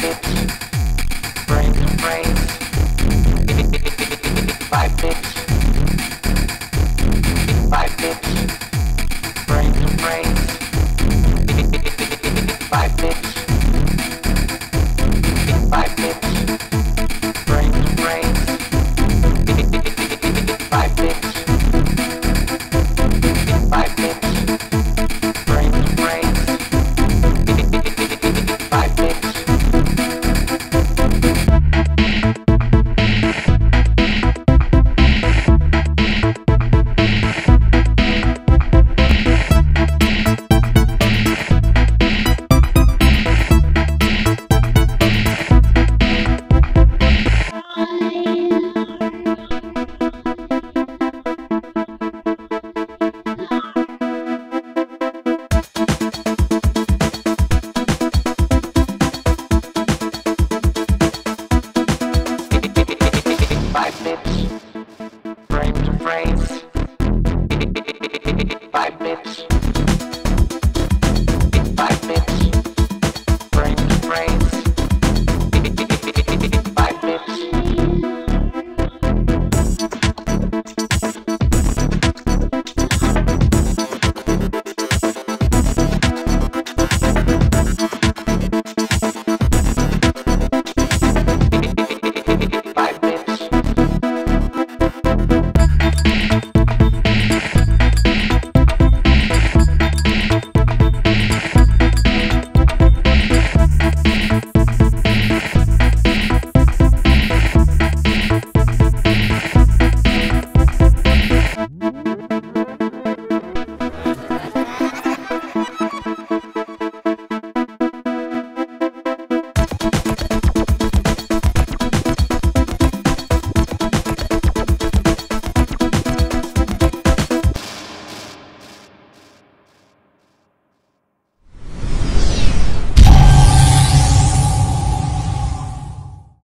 Thank you. Thank